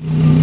you